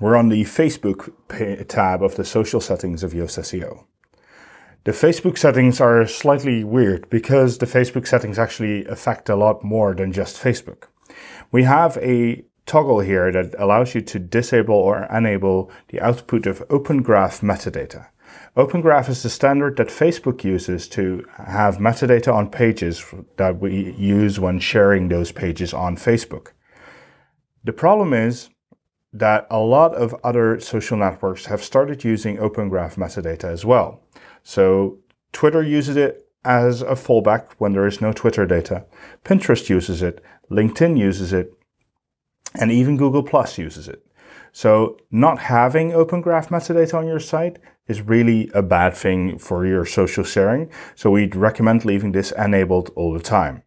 We're on the Facebook tab of the social settings of Yoast SEO. The Facebook settings are slightly weird because the Facebook settings actually affect a lot more than just Facebook. We have a toggle here that allows you to disable or enable the output of Open Graph metadata. Open Graph is the standard that Facebook uses to have metadata on pages that we use when sharing those pages on Facebook. The problem is that a lot of other social networks have started using Open Graph metadata as well. So Twitter uses it as a fallback when there is no Twitter data. Pinterest uses it, LinkedIn uses it, and even Google Plus uses it. So not having Open Graph metadata on your site is really a bad thing for your social sharing. So we'd recommend leaving this enabled all the time.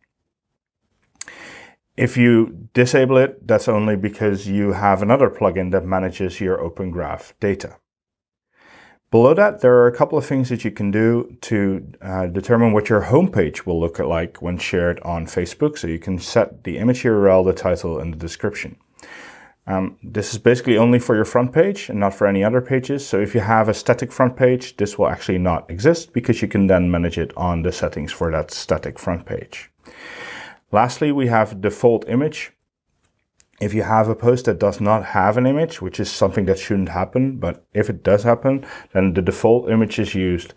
If you disable it, that's only because you have another plugin that manages your Open Graph data. Below that, there are a couple of things that you can do to uh, determine what your homepage will look like when shared on Facebook. So you can set the image URL, the title, and the description. Um, this is basically only for your front page and not for any other pages. So if you have a static front page, this will actually not exist because you can then manage it on the settings for that static front page. Lastly, we have default image. If you have a post that does not have an image, which is something that shouldn't happen, but if it does happen, then the default image is used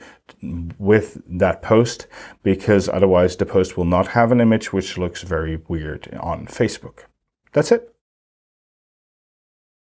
with that post because otherwise the post will not have an image, which looks very weird on Facebook. That's it.